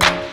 you